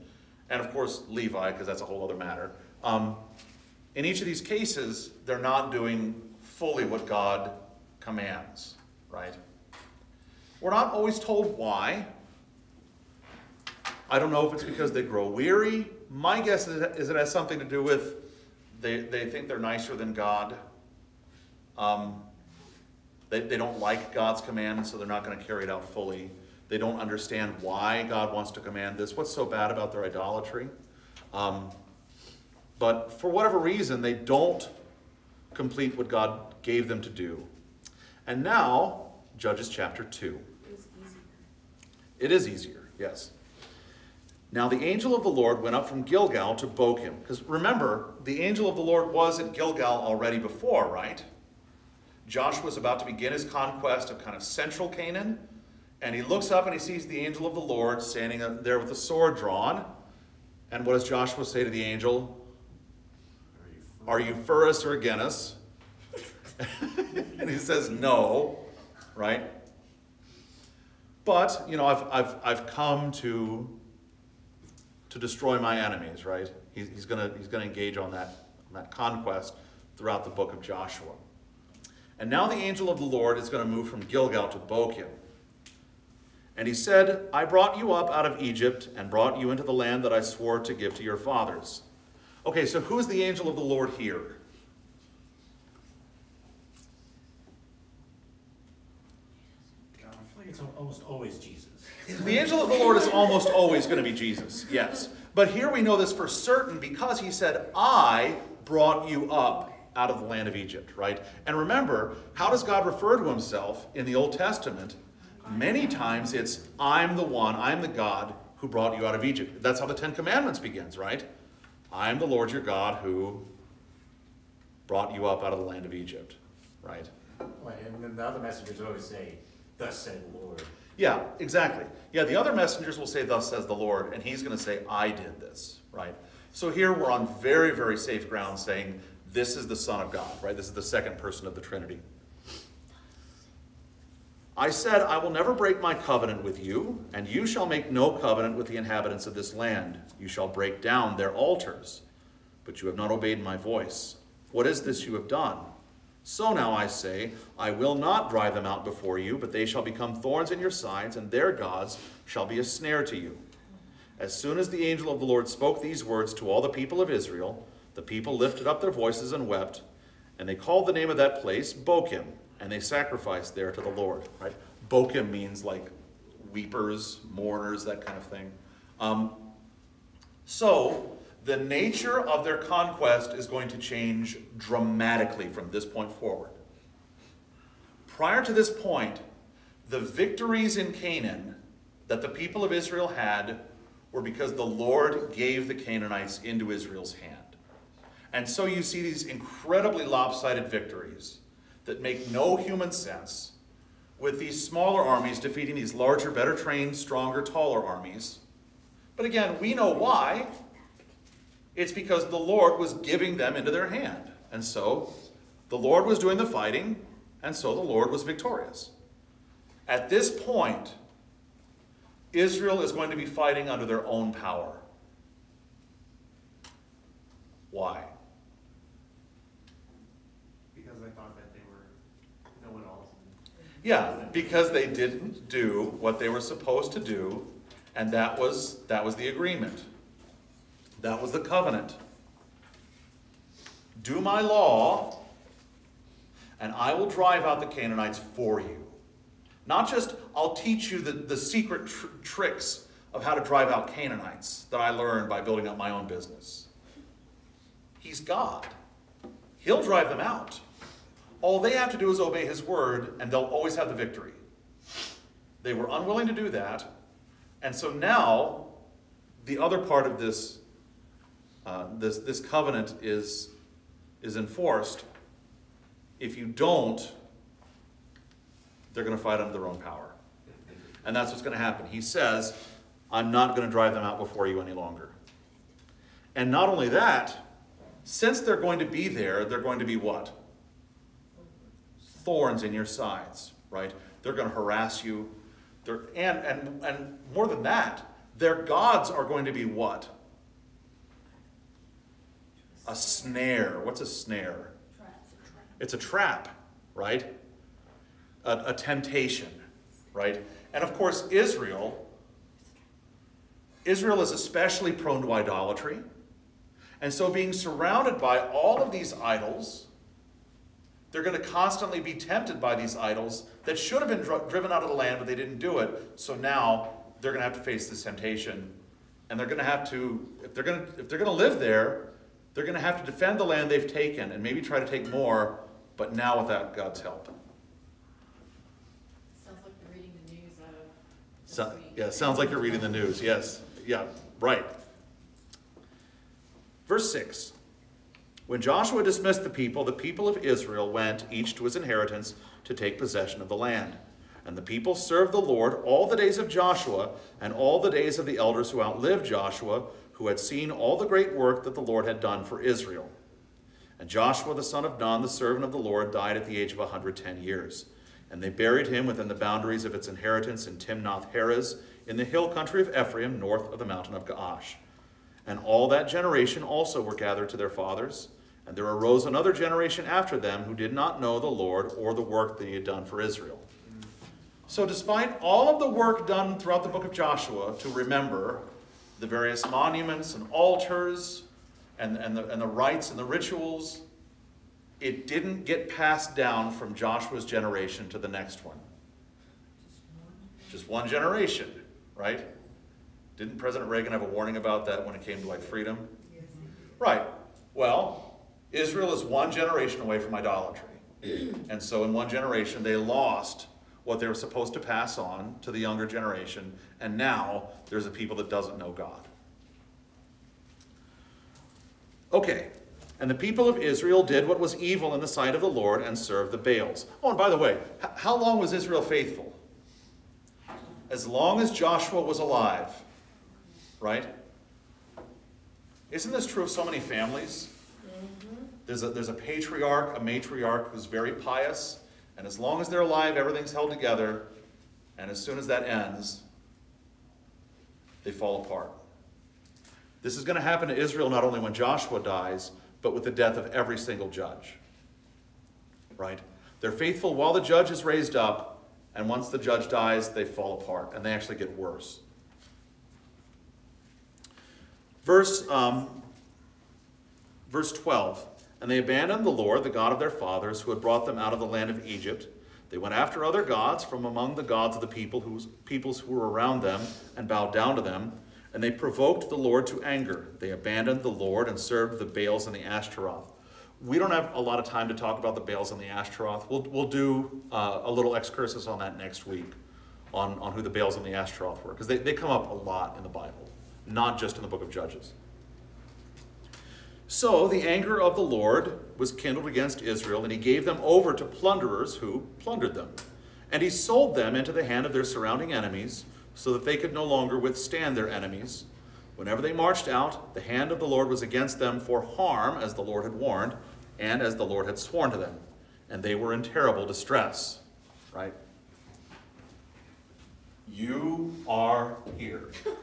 Speaker 1: and of course Levi, because that's a whole other matter, um, in each of these cases, they're not doing fully what God commands, right? We're not always told why. I don't know if it's because they grow weary. My guess is, it has something to do with they, they think they're nicer than God. Um, they, they don't like God's command, so they're not going to carry it out fully. They don't understand why God wants to command this. What's so bad about their idolatry? Um, but for whatever reason, they don't complete what God gave them to do. And now, Judges chapter 2.
Speaker 3: It
Speaker 1: is easier, yes. Now the angel of the Lord went up from Gilgal to Bochim. Because remember, the angel of the Lord was at Gilgal already before, right? Joshua about to begin his conquest of kind of central Canaan. And he looks up and he sees the angel of the Lord standing there with a sword drawn. And what does Joshua say to the angel? Are you for us or us? and he says, No, right? But, you know, I've, I've, I've come to, to destroy my enemies, right? He's, he's going he's gonna engage on that, on that conquest throughout the book of Joshua. And now the angel of the Lord is going to move from Gilgal to Bochim. And he said, I brought you up out of Egypt and brought you into the land that I swore to give to your fathers. Okay, so who's the angel of the Lord here?
Speaker 5: I feel like it's almost always Jesus.
Speaker 1: The angel of the Lord is almost always going to be Jesus, yes. But here we know this for certain because he said, I brought you up out of the land of Egypt, right? And remember, how does God refer to himself in the Old Testament? Many times it's, I'm the one, I'm the God who brought you out of Egypt. That's how the Ten Commandments begins, right? I am the Lord your God who brought you up out of the land of Egypt, right?
Speaker 5: Right, and then the other messengers always say, thus said the Lord.
Speaker 1: Yeah, exactly. Yeah, the other messengers will say, Thus says the Lord, and he's going to say, I did this, right? So here we're on very, very safe ground saying, This is the Son of God, right? This is the second person of the Trinity. I said, I will never break my covenant with you, and you shall make no covenant with the inhabitants of this land. You shall break down their altars, but you have not obeyed my voice. What is this you have done? So now I say, I will not drive them out before you, but they shall become thorns in your sides, and their gods shall be a snare to you. As soon as the angel of the Lord spoke these words to all the people of Israel, the people lifted up their voices and wept, and they called the name of that place Bochim, and they sacrificed there to the Lord. Right? Bochim means like weepers, mourners, that kind of thing. Um, so the nature of their conquest is going to change dramatically from this point forward. Prior to this point, the victories in Canaan that the people of Israel had were because the Lord gave the Canaanites into Israel's hand. And so you see these incredibly lopsided victories that make no human sense with these smaller armies defeating these larger, better trained, stronger, taller armies. But again, we know why. It's because the Lord was giving them into their hand. And so The Lord was doing the fighting, and so the Lord was victorious. At this point, Israel is going to be fighting under their own power. Why?
Speaker 2: Because I thought that they were no one else.
Speaker 1: Yeah, because they didn't do what they were supposed to do, and that was that was the agreement. That was the covenant. Do my law, and I will drive out the Canaanites for you. Not just I'll teach you the, the secret tr- tricks of how to drive out Canaanites that I learned by building up my own business. He's God. He'll drive them out. All they have to do is obey his word, and they'll always have the victory. They were unwilling to do that, and so now the other part of this, uh, this, this covenant is, is enforced. If you don't, they're going to fight under their own power. And that's what's going to happen. He says, I'm not going to drive them out before you any longer. And not only that, since they're going to be there, they're going to be what? Thorns in your sides, right? They're going to harass you. They're, and, and, and more than that, their gods are going to be what? A snare. What's a snare? It's a trap, right? A, a temptation, right? And of course, Israel, Israel is especially prone to idolatry. And so, being surrounded by all of these idols, they're going to constantly be tempted by these idols that should have been dri- driven out of the land, but they didn't do it. So now they're going to have to face this temptation, and they're going to have to, if they're going to, if they're going to live there, they're going to have to defend the land they've taken and maybe try to take more, but now without God's help.
Speaker 6: Sounds like you're reading the news out of
Speaker 1: So, yeah, sounds like you're reading the news. Yes, yeah, right. Verse 6 When Joshua dismissed the people, the people of Israel went, each to his inheritance, to take possession of the land. And the people served the Lord all the days of Joshua and all the days of the elders who outlived Joshua, who had seen all the great work that the Lord had done for Israel. And Joshua the son of Nun, the servant of the Lord, died at the age of a 110 years. And they buried him within the boundaries of its inheritance in Timnath Heres, in the hill country of Ephraim, north of the mountain of Gaash. And all that generation also were gathered to their fathers. And there arose another generation after them who did not know the Lord or the work that he had done for Israel. So, despite all of the work done throughout the book of Joshua to remember the various monuments and altars and, and, the, and the rites and the rituals, it didn't get passed down from Joshua's generation to the next one. Just one generation, right? Didn't President Reagan have a warning about that when it came to like freedom? Right. Well, Israel is one generation away from idolatry. And so in one generation, they lost what they were supposed to pass on to the younger generation. And now there's a people that doesn't know God. Okay. And the people of Israel did what was evil in the sight of the Lord and served the Baals. Oh, and by the way, how long was Israel faithful? As long as Joshua was alive, right? Isn't this true of so many families? There's a, there's a patriarch, a matriarch who's very pious, and as long as they're alive, everything's held together, and as soon as that ends, they fall apart. This is going to happen to Israel not only when Joshua dies, but with the death of every single judge. Right? They're faithful while the judge is raised up, and once the judge dies, they fall apart, and they actually get worse. Verse, um, verse 12 And they abandoned the Lord, the God of their fathers, who had brought them out of the land of Egypt. They went after other gods from among the gods of the people whose, peoples who were around them and bowed down to them. And they provoked the Lord to anger. They abandoned the Lord and served the Baals and the Ashtaroth. We don't have a lot of time to talk about the Baals and the Ashtaroth. We'll, we'll do uh, a little excursus on that next week, on, on who the Baals and the Ashtaroth were, because they, they come up a lot in the Bible, not just in the book of Judges. So the anger of the Lord was kindled against Israel, and he gave them over to plunderers who plundered them. And he sold them into the hand of their surrounding enemies, so that they could no longer withstand their enemies. Whenever they marched out, the hand of the Lord was against them for harm, as the Lord had warned. and as the Lord had sworn to them, and they were in terrible distress. Right? You are here.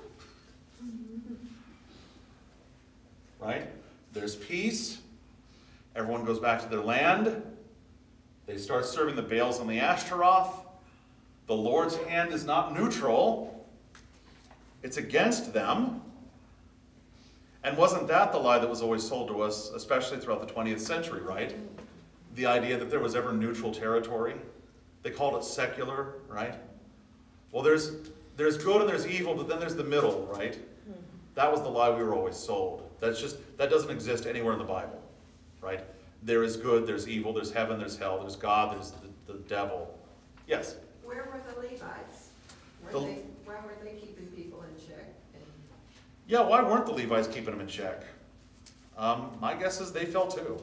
Speaker 1: Right? There's peace. Everyone goes back to their land. They start serving the Baals and the Ashtaroth. The Lord's hand is not neutral, it's against them. And wasn't that the lie that was always sold to us, especially throughout the 20th century, right? The idea that there was ever neutral territory. They called it secular, right? Well, there's, there's good and there's evil, but then there's the middle, right? Hmm. That was the lie we were always sold. That's just, that doesn't exist anywhere in the Bible, right? There is good, there's evil, there's heaven, there's hell, there's God, there's the, the devil. Yes?
Speaker 7: Where were the Levites?
Speaker 1: The-
Speaker 7: they, why were they keeping people in check? And
Speaker 1: Yeah, why weren't the Levites keeping them in check? Um, my guess is they fell too.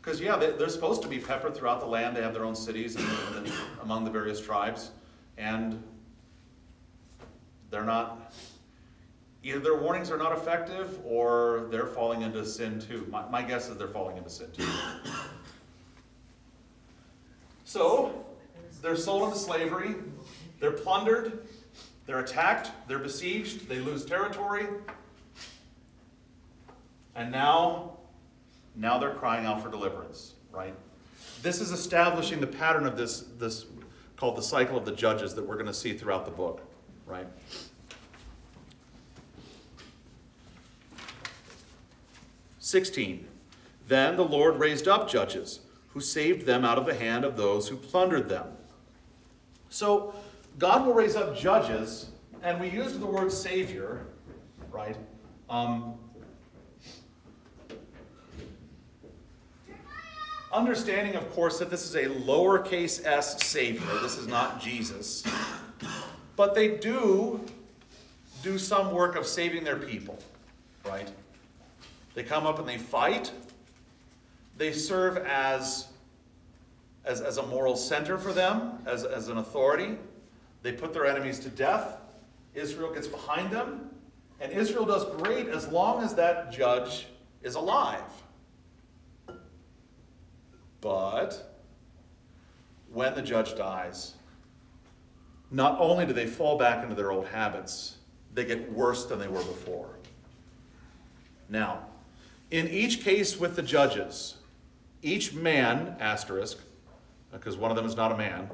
Speaker 1: Because, yeah, they, they're supposed to be peppered throughout the land. They have their own cities and, and among the various tribes. And they're not, either their warnings are not effective or they're falling into sin too. My, my guess is they're falling into sin too. So, they're sold into slavery, they're plundered, they're attacked, they're besieged, they lose territory. And now, now they're crying out for deliverance, right? This is establishing the pattern of this, this called the cycle of the judges that we're going to see throughout the book, right? Sixteen. Then the Lord raised up judges who saved them out of the hand of those who plundered them. So God will raise up judges, and we used the word savior, right? Um, understanding, of course, that this is a lowercase s savior. This is not Jesus. But they do do some work of saving their people, right? They come up and they fight. They serve as, as, as a moral center for them, as, as an authority. They put their enemies to death. Israel gets behind them. And Israel does great as long as that judge is alive. But when the judge dies, not only do they fall back into their old habits, they get worse than they were before. Now, in each case with the judges, each man, asterisk, because one of them is not a man,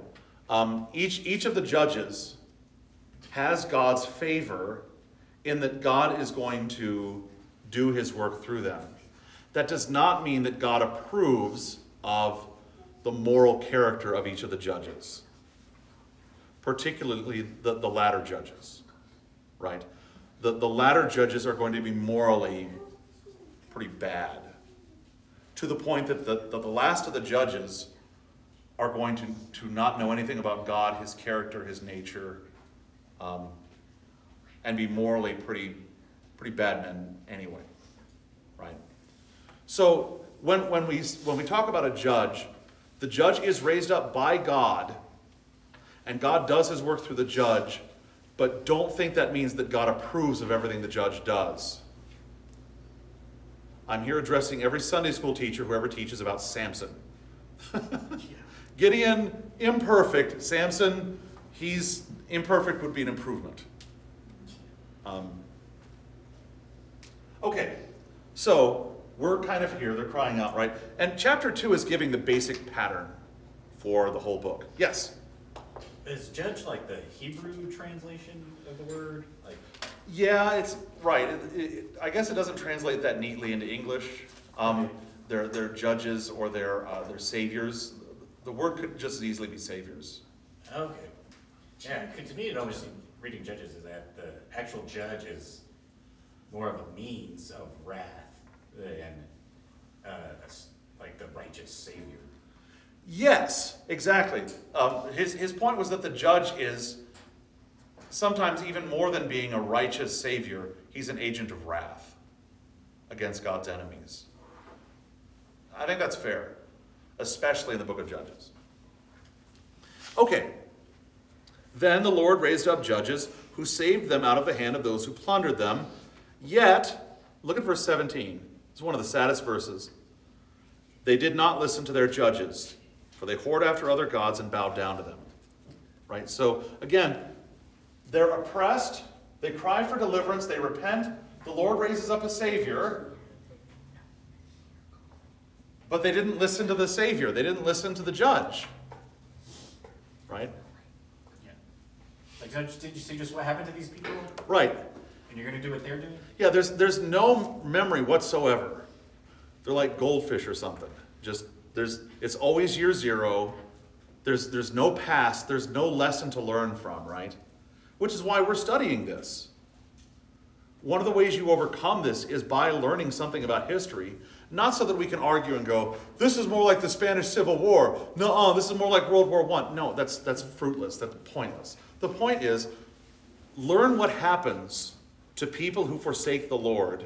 Speaker 1: um, each, each of the judges has God's favor in that God is going to do his work through them. That does not mean that God approves of the moral character of each of the judges, particularly the, the latter judges, right? The, the latter judges are going to be morally pretty bad to the point that the, that the last of the judges are going to, to not know anything about God, his character, his nature, um, and be morally pretty, pretty bad men anyway, right? So when, when, we, when we talk about a judge, the judge is raised up by God, and God does his work through the judge, but don't think that means that God approves of everything the judge does. I'm here addressing every Sunday school teacher who ever teaches about Samson. Gideon, imperfect. Samson, he's imperfect would be an improvement. Um, okay, so we're kind of here. They're crying out, right? And chapter two is giving the basic pattern for the whole book. Yes.
Speaker 5: Is judge like the Hebrew translation of the word?
Speaker 1: Yeah, it's right. It, it, I guess it doesn't translate that neatly into English. Um, they're, they're judges or they're, uh, they're saviors. The word could just as easily be saviors.
Speaker 5: okay. Yeah, to me, it always seemed, reading Judges is that the actual judge is more of a means of wrath than, uh, like the righteous savior.
Speaker 1: Yes, exactly. Um, his, his point was that the judge is sometimes even more than being a righteous savior, he's an agent of wrath against God's enemies. I think that's fair, especially in the book of Judges. Okay. Then the Lord raised up judges who saved them out of the hand of those who plundered them. Yet, Look at verse 17. It's one of the saddest verses. They did not listen to their judges, for they whored after other gods and bowed down to them. Right? So, again, they're oppressed. They cry for deliverance. They repent. The Lord raises up a Savior. But they didn't listen to the Savior. They didn't listen to the judge. Right?
Speaker 5: Yeah. Like, did you see just what happened to these people?
Speaker 1: Right.
Speaker 5: And you're gonna do what they're doing?
Speaker 1: Yeah, there's, there's no memory whatsoever. They're like goldfish or something. Just, there's, it's always year zero. There's, there's no past. There's no lesson to learn from, right? Which is why we're studying this. One of the ways you overcome this is by learning something about history, not so that we can argue and go, this is more like the Spanish Civil War. No, this is more like World War One. No, that's, that's fruitless. That's pointless. The point is, learn what happens to people who forsake the Lord.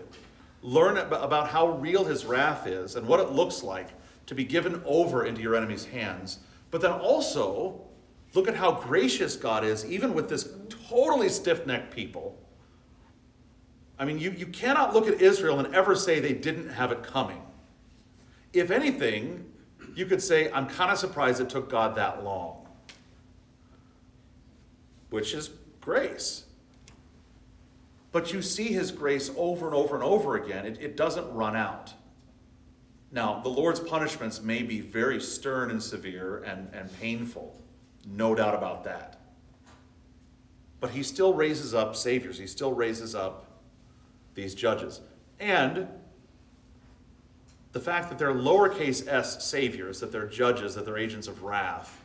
Speaker 1: Learn about how real his wrath is and what it looks like to be given over into your enemy's hands. But then also, look at how gracious God is, even with this totally stiff necked people. I mean, you, you cannot look at Israel and ever say they didn't have it coming. If anything, you could say, I'm kind of surprised it took God that long, which is grace. But you see his grace over and over and over again. It, it doesn't run out. Now, the Lord's punishments may be very stern and severe and, and painful, no doubt about that. But he still raises up saviors, he still raises up these judges. And the fact that they're lowercase s saviors, that they're judges, that they're agents of wrath,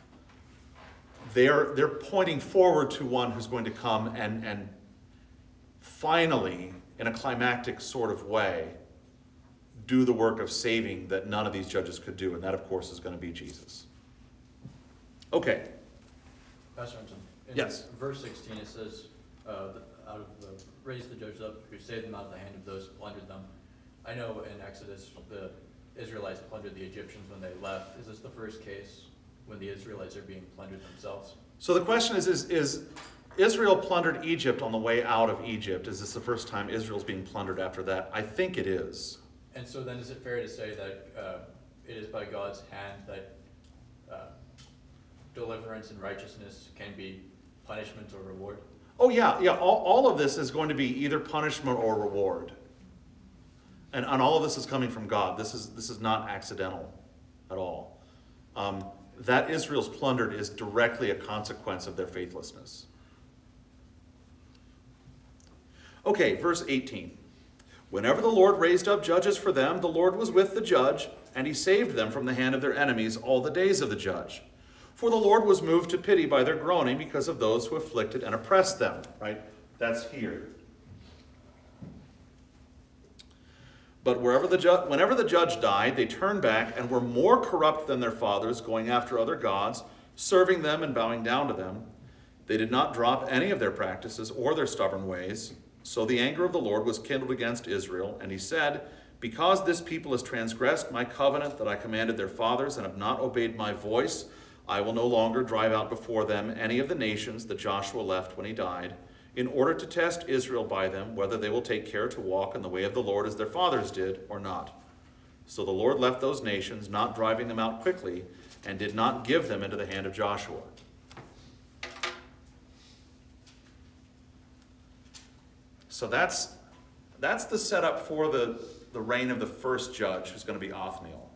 Speaker 1: they're, they're pointing forward to one who's going to come and, and finally, in a climactic sort of way, do the work of saving that none of these judges could do. And that, of course, is going to be Jesus. Okay.
Speaker 8: Pastor Thompson. In
Speaker 1: Yes.
Speaker 8: Verse sixteen, it says, uh, the- out of the, raise the judges up, who saved them out of the hand of those who plundered them. I know in Exodus, the Israelites plundered the Egyptians when they left. Is this the first case when the Israelites are being plundered themselves?
Speaker 1: So the question is, is, is Israel plundered Egypt on the way out of Egypt? Is this the first time Israel's being plundered after that? I think it is.
Speaker 8: And so then is it fair to say that, uh, it is by God's hand that, uh, deliverance and righteousness can be punishment or reward?
Speaker 1: Oh, yeah, yeah. All, all of this is going to be either punishment or reward. And, and all of this is coming from God. This is, this is not accidental at all. Um, that Israel's plundered is directly a consequence of their faithlessness. Okay, verse 18. Whenever the Lord raised up judges for them, the Lord was with the judge, and he saved them from the hand of their enemies all the days of the judge. For the Lord was moved to pity by their groaning because of those who afflicted and oppressed them. Right? That's here. But wherever the ju- whenever the judge died, they turned back and were more corrupt than their fathers, going after other gods, serving them and bowing down to them. They did not drop any of their practices or their stubborn ways. So the anger of the Lord was kindled against Israel, and he said, Because this people has transgressed my covenant that I commanded their fathers and have not obeyed my voice, I will no longer drive out before them any of the nations that Joshua left when he died, in order to test Israel by them, whether they will take care to walk in the way of the Lord as their fathers did or not. So the Lord left those nations, not driving them out quickly, and did not give them into the hand of Joshua. So that's, that's the setup for the, the reign of the first judge, who's going to be Othniel.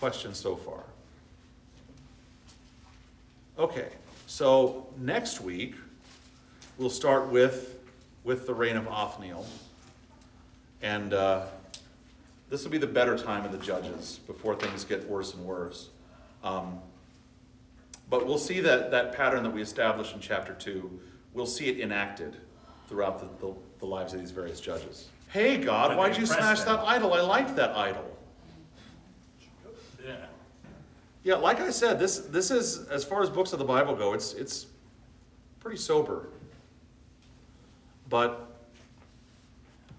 Speaker 1: Questions so far? Okay, so next week, we'll start with, with the reign of Othniel. And uh, this will be the better time of the judges before things get worse and worse. Um, but we'll see that, that pattern that we established in chapter 2, we'll see it enacted throughout the, the, the lives of these various judges. Hey, God, why'd you smash
Speaker 5: them.
Speaker 1: that idol? I liked that idol.
Speaker 5: Yeah.
Speaker 1: Yeah, like I said, this, this is, as far as books of the Bible go, it's, it's pretty sober. But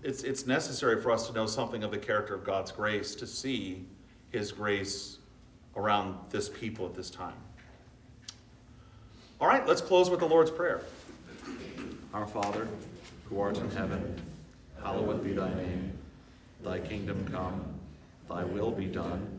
Speaker 1: it's, it's necessary for us to know something of the character of God's grace to see His grace around this people at this time. All right, let's close with the Lord's Prayer. Our Father, who art in heaven, hallowed be thy name. Thy kingdom come, thy will be done,